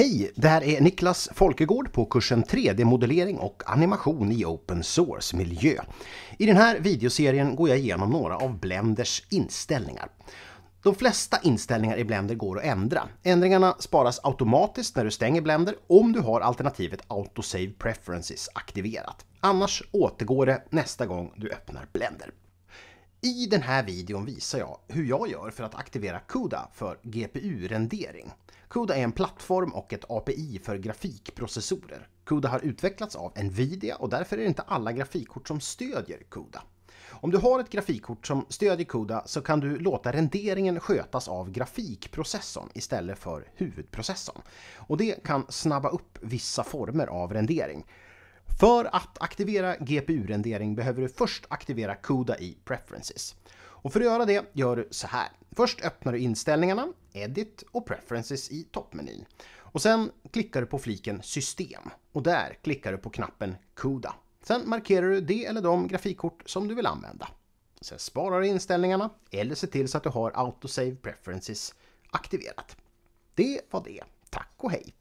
Hej! Det här är Niklas Folkegård på kursen 3D-modellering och animation i Open Source-miljö. I den här videoserien går jag igenom några av Blenders inställningar. De flesta inställningar i Blender går att ändra. Ändringarna sparas automatiskt när du stänger Blender om du har alternativet Autosave Preferences aktiverat. Annars återgår det nästa gång du öppnar Blender. I den här videon visar jag hur jag gör för att aktivera CUDA för GPU-rendering. CUDA är en plattform och ett API för grafikprocessorer. CUDA har utvecklats av Nvidia och därför är det inte alla grafikkort som stödjer CUDA. Om du har ett grafikkort som stödjer CUDA så kan du låta renderingen skötas av grafikprocessorn istället för huvudprocessorn. Och det kan snabba upp vissa former av rendering. För att aktivera GPU-rendering behöver du först aktivera CUDA i Preferences. Och för att göra det gör du så här. Först öppnar du inställningarna, Edit och Preferences i toppmenyn. Och sen klickar du på fliken System och där klickar du på knappen CUDA. Sen markerar du det eller de grafikkort som du vill använda. Sen sparar du inställningarna eller ser till så att du har Autosave Preferences aktiverat. Det var det. Tack och hej!